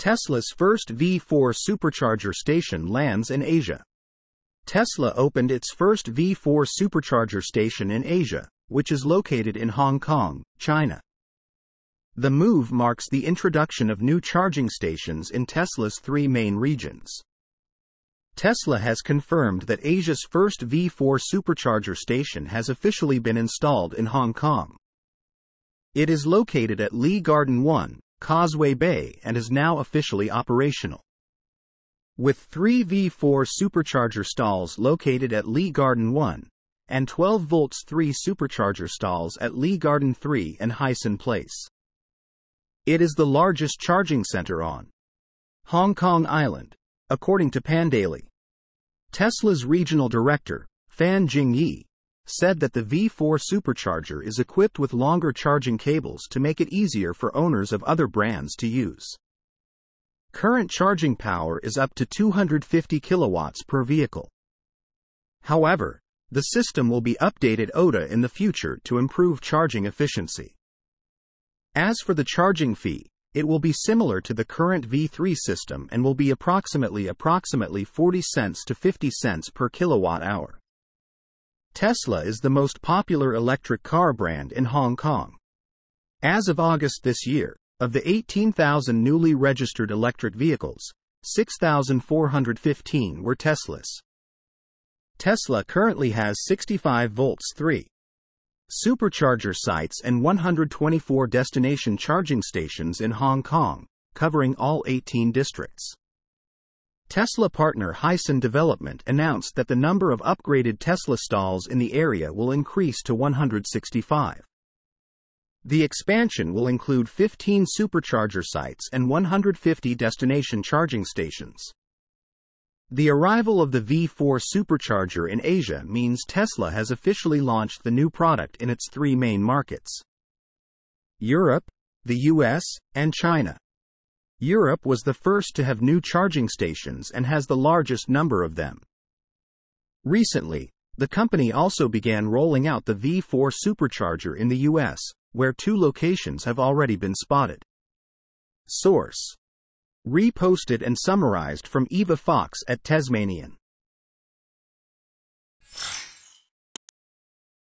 Tesla's first V4 supercharger station lands in Asia. Tesla opened its first V4 supercharger station in Asia, which is located in Hong Kong, China. The move marks the introduction of new charging stations in Tesla's three main regions. Tesla has confirmed that Asia's first V4 supercharger station has officially been installed in Hong Kong. It is located at Lee Garden 1, Causeway Bay, and is now officially operational. With three V4 supercharger stalls located at Lee Garden 1 and 12 volts 3 supercharger stalls at Lee Garden 3 and Hysan Place. It is the largest charging center on Hong Kong Island, according to Pandaily. Tesla's regional director, Fan Jingyi, said that the V4 supercharger is equipped with longer charging cables to make it easier for owners of other brands to use. Current charging power is up to 250 kilowatts per vehicle. However, the system will be updated OTA in the future to improve charging efficiency. As for the charging fee, it will be similar to the current V3 system and will be approximately approximately 40 cents to 50 cents per kilowatt hour. Tesla is the most popular electric car brand in Hong Kong. As of August this year, of the 18,000 newly registered electric vehicles, 6,415 were Teslas. Tesla currently has 65 volts 3 supercharger sites and 124 destination charging stations in Hong Kong, covering all 18 districts. Tesla partner Hysan Development announced that the number of upgraded Tesla stalls in the area will increase to 165. The expansion will include 15 supercharger sites and 150 destination charging stations. The arrival of the V4 supercharger in Asia means Tesla has officially launched the new product in its three main markets Europe, the US, and China. Europe was the first to have new charging stations and has the largest number of them. Recently, the company also began rolling out the V4 supercharger in the US, where two locations have already been spotted. Source Reposted and summarized from Eva Fox at Tesmanian.